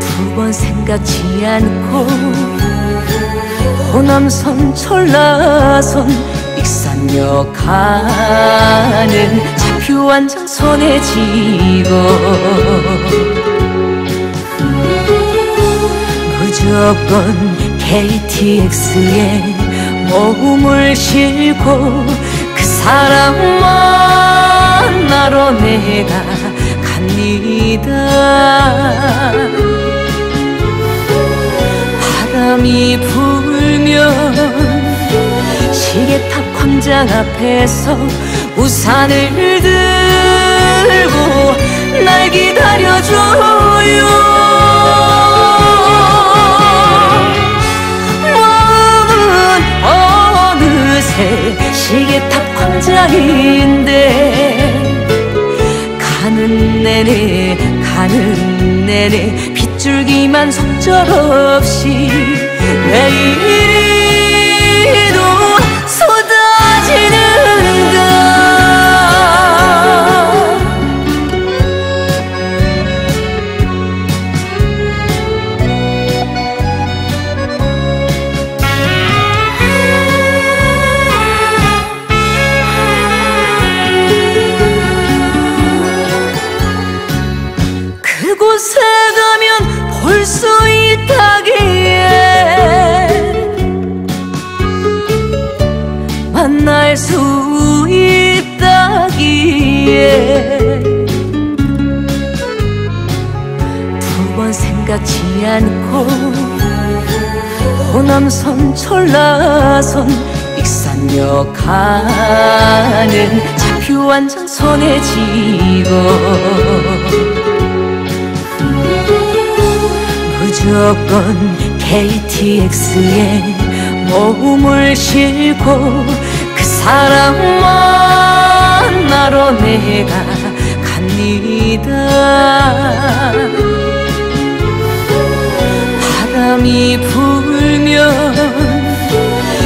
두 번 생각지 않고 호남선 전라선 익산역 가는 차표 한 장 손에 쥐고 무조건 KTX에 모험을 싣고 그 사람만 나러 내가 갑니다. 바람이 불면 시계탑 광장 앞에서 우산을 들고 날 기다려줘요. 마음은 어느새 시계탑 광장인데 가는 내내 가는 내내 빗줄기만 속절없이 내일 그곳에 가면 볼 수 있다기에 만날 수 있다기에 두 번 생각지 않고 호남선 전라선 익산역 가는 차표 한장 손에 쥐고 무조건 KTX에 몸을 싣고 그 사람 만나러 내가 갑니다. 바람이 불면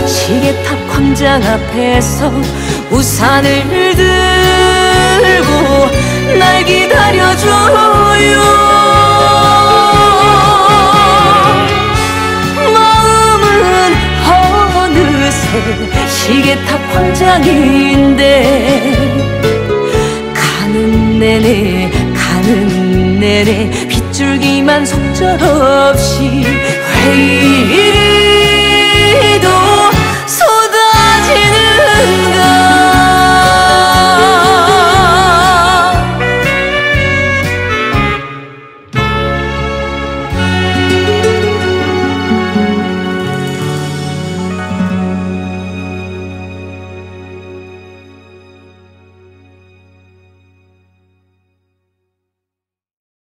시계탑 광장 앞에서 우산을 들고 날 기다려줘요 시계탑 광장인데 가는 내내 가는 내내 빗줄기만 속절없이 왜 이리